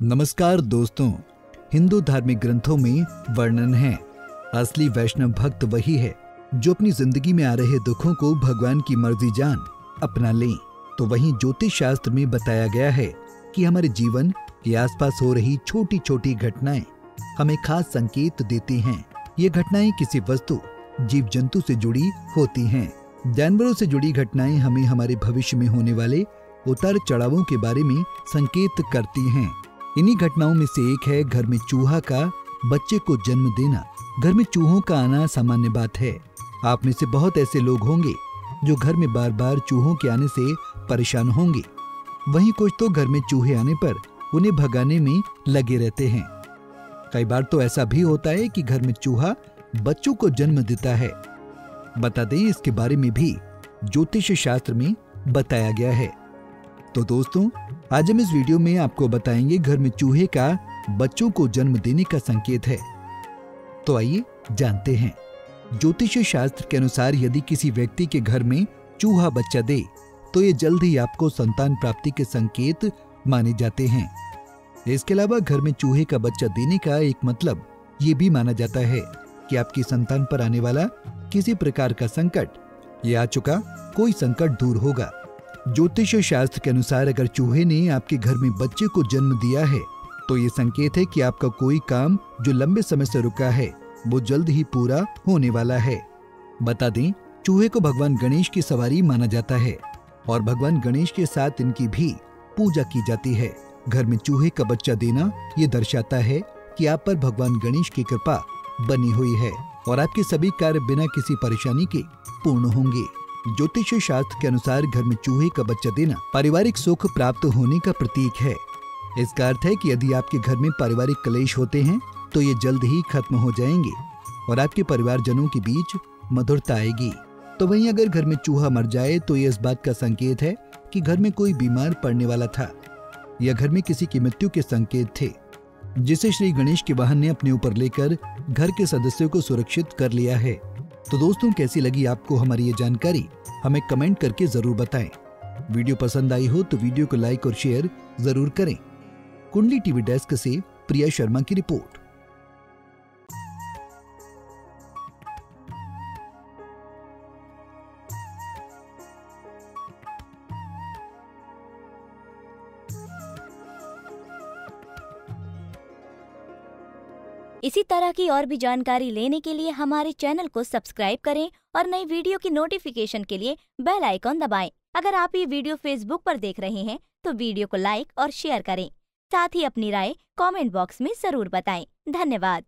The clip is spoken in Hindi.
नमस्कार दोस्तों, हिंदू धार्मिक ग्रंथों में वर्णन है। असली वैष्णव भक्त वही है, जो अपनी ज़िंदगी में आ रहे दुखों को भगवान की मर्ज़ी जान अपना ले। तो वहीं ज्योतिष शास्त्र में बताया गया है कि हमारे जीवन के आसपास हो रही छोटी छोटी घटनाएँ हमें खास संकेत देती हैं। ये घटनाएँ किसी वस्तु जीव जंतु से जुड़ी होती हैं। जानवरों से जुड़ी घटनाएँ हमें हमारे भविष्य में होने वाले उतार चढ़ावों के बारे में संकेत करती हैं। इन्हीं घटनाओं में से एक है घर में चूहा का बच्चे को जन्म देना। घर में चूहों का आना सामान्य बात है। आप में से बहुत ऐसे लोग होंगे जो घर में बार बार चूहों के आने से परेशान होंगे। वहीं कुछ तो घर में चूहे आने पर उन्हें भगाने में लगे रहते हैं। कई बार तो ऐसा भी होता है कि घर में चूहा बच्चों को जन्म देता है। बता दें इसके बारे में भी ज्योतिष शास्त्र में बताया गया है। तो दोस्तों आज हम इस वीडियो में आपको बताएँगे घर में चूहे का बच्चों को जन्म देने का संकेत है। तो आइए जानते हैं। ज्योतिष शास्त्र के अनुसार यदि किसी व्यक्ति के घर में चूहा बच्चा दे तो ये जल्द ही आपको संतान प्राप्ति के संकेत माने जाते हैं। इसके अलावा घर में चूहे का बच्चा देने का एक मतलब ये भी माना जाता है कि आपकी संतान पर आने वाला किसी प्रकार का संकट ये चुका कोई संकट दूर होगा। ज्योतिष शास्त्र के अनुसार अगर चूहे ने आपके घर में बच्चे को जन्म दिया है तो ये संकेत है कि आपका कोई काम जो लंबे समय से रुका है, वो जल्द ही पूरा होने वाला है। बता दें, चूहे को भगवान गणेश की सवारी माना जाता है, और भगवान गणेश के साथ इनकी भी पूजा की जाती है। घर में चूहे का बच्चा देना, ये दर्शाता है कि आप पर भगवान गणेश की कृपा बनी हुई है, और आपके सभी कार्य बिना किसी परेशानी के पूर्ण होंगे। ज्योतिष शास्त्र के अनुसार घर में चूहे का बच्चा देना पारिवारिक सुख प्राप्त होने का प्रतीक है। इसका अर्थ है कि यदि आपके घर में पारिवारिक कलेश होते हैं तो ये जल्द ही खत्म हो जाएँगे और आपके परिवारजनों के बीच मधुरता आएगी। तो वहीं अगर घर में चूहा मर जाए तो ये इस बात का संकेत है कि घर में कोई बीमार पड़ने वाला था या घर में किसी की मृत्यु के संकेत थे, जिसे श्री गणेश के वाहन ने अपने ऊपर लेकर घर के सदस्यों को सुरक्षित कर लिया है। तो दोस्तों, कैसी लगी आपको हमारी ये जानकारी? हमें कमेंट करके ज़रूर बताएँ। वीडियो पसंद आई हो तो वीडियो को लाइक और शेयर ज़रूर करें। कुंडली टीवी डेस्क से प्रिया शर्मा की रिपोर्ट। इसी तरह की और भी जानकारी लेने के लिए हमारे चैनल को सब्सक्राइब करें और नई वीडियो की नोटिफिकेशन के लिए बेल आइकॉन दबाएँ। अगर आप ये वीडियो फेसबुक पर देख रहे हैं तो वीडियो को लाइक और शेयर करें। साथ ही अपनी राय कमेंट बॉक्स में ज़रूर बताएँ। धन्यवाद।